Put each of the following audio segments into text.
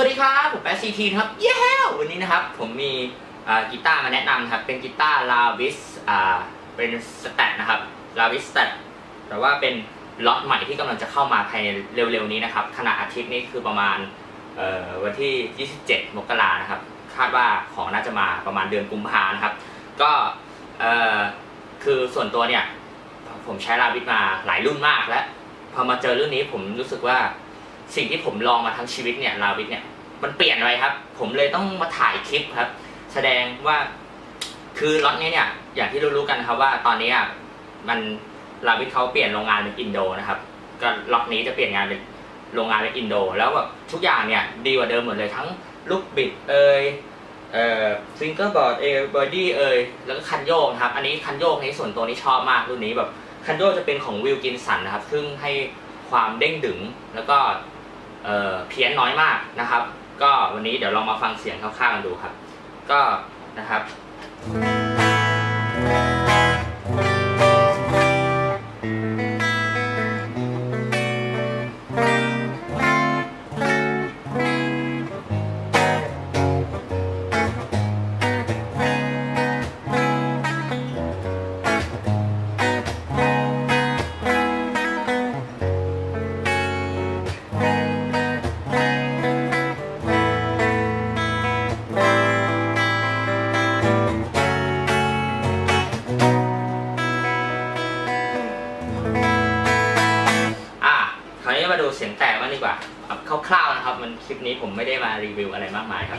สวัสดีครับ ผมแป๊ะ CT นะครับเย้วันนี้นะครับ ผมมีกีตาร์มาแนะนำครับ เป็นกีตาร์ Lavish เป็น Strat นะครับ Lavish Strat แต่ว่าเป็นล็อตใหม่ที่กำลังจะเข้ามาภายในเร็วๆนี้นะครับขณะอาทิตย์นี้คือประมาณวันที่ 27 มกรานะครับ คาดว่าของน่าจะมาประมาณเดือนกุมภานะครับ ก็คือส่วนตัวเนี่ย ผมใช้ Lavish มาหลายรุ่นมากแล้ว พอมาเจอรุ่นนี้ผมรู้สึกว่าสิ่งที่ผมลองมาทั้งชีวิตเนี่ย Lavish เนี่ย มันเปลี่ยนไปครับ ผมเลยต้องมาถ่ายคลิปครับ แสดงว่าคือล็อตนี้เนี่ย อย่างที่รู้ๆกันครับว่าตอนนี้อะมัน Lavish เขาเปลี่ยนโรงงานเป็นอินโดนะครับก็ล็อตนี้จะเปลี่ยนงานเป็นโรงงานเป็นอินโด แล้วแบบทุกอย่างเนี่ยดีกว่าเดิมหมดเลยทั้งลูกบิดเอยเอ่อ fingerboard เอย body เอยแล้วก็คันโยกครับ อันนี้คันโยกนี้ส่วนตัวนี้ชอบมากรุ่นนี้แบบคันโยกจะเป็นของวิลกินสันนะครับ ซึ่งให้ความเด้งดึงแล้วก็เอ่อเพี้ยนน้อยมากนะครับ ก็วันนี้เดี๋ยวลองมาฟังเสียงคร่าวๆกันดูครับ ก็นะครับ อะคราวนี้มาดูเสียงแตกมันดีกว่าเอาคร่าวๆนะครับ มันคลิปนี้ผมไม่ได้มารีวิวอะไรมากมายครับ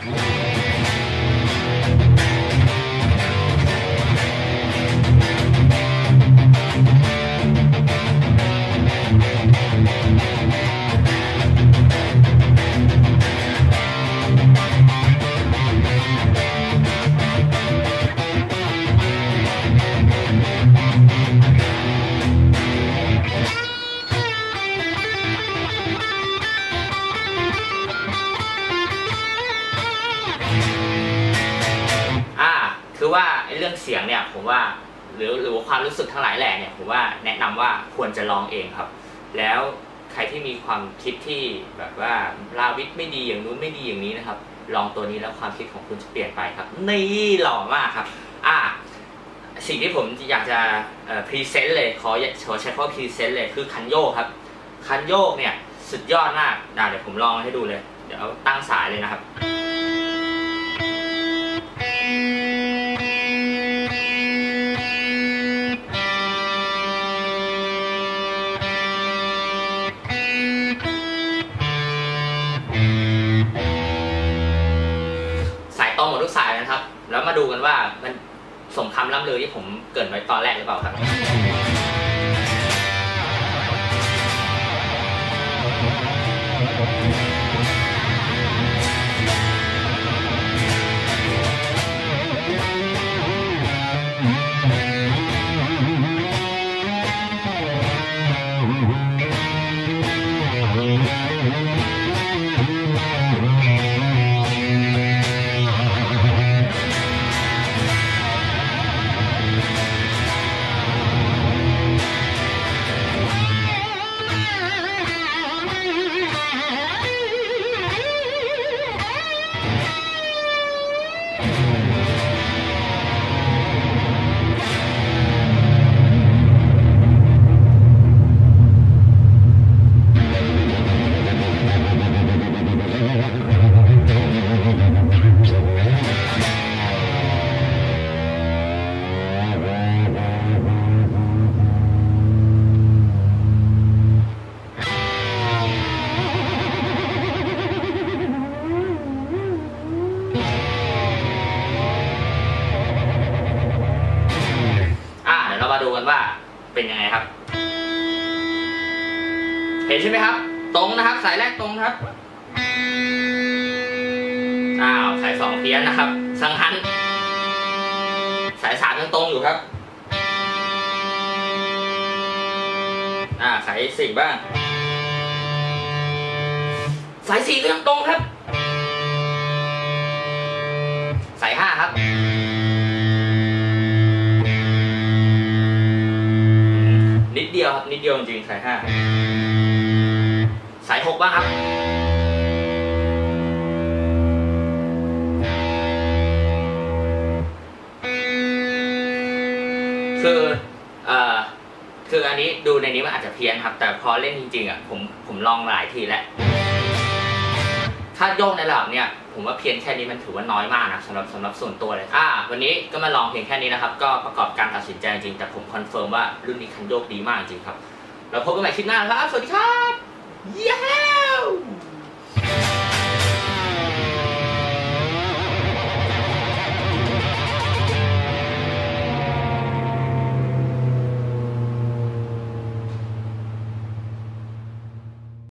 คือว่าไอ้เรื่องเสียงเนี่ยผมว่าหรือหรือว่าความรู้สึกทั้งหลายแหล่เนี่ยผมว่าแนะนำว่าควรจะลองเองครับ แล้วใครที่มีความคิดที่แบบว่าลาวิทไม่ดีอย่างนู้นไม่ดีอย่างนี้นะครับ ลองตัวนี้แล้วความคิดของคุณจะเปลี่ยนไปครับ นี่หล่อมากครับ อ่าสิ่งที่ผมอยากจะ present เลยขอขอใช้คำว่า present เลยคือคันโยกครับ คันโยกเนี่ยสุดยอดมากเดี๋ยวผมลองให้ดูเลย เดี๋ยวตั้งสายเลยนะครับ แล้วมาดูกันว่ามันสมคำล่ำลือที่ผมเกิดไว้ตอนแรกหรือเปล่าครับอะ เป็นยังไงครับ เห็นใช่ไหมครับ ตรงนะครับ สายแรกตรงครับอ้าวสายสองเพี้ยนนะครับ สังหันสายสามยังตรงอยู่ครับอ่าสายสี่บ้าง สายสี่ก็ยังตรงครับ สายห้าครับ ดียวครับนิดเดียวจริงๆสายห้าสายหกบ้างครับ คืออคืออันนี้ดูในนี้มันอาจจะเพี้ยนครับ แต่พอเล่นจริงๆอะผมผมลองหลายทีแล้ว ถ้าโยกในระดับเนี่ย ผมว่าเพียงแค่นี้มันถือว่าน้อยมากนะสำหรับสำหรับส่วนตัวเลยอ่าวันนี้ก็มาลองเพียงแค่นี้นะครับ ก็ประกอบการตัดสินใจจริงแต่ผม confirm ว่ารุ่นนี้คันโยกดีมากจริงครับ แล้วพบกันใหม่คลิปหน้าครับ สวัสดีครับ เย้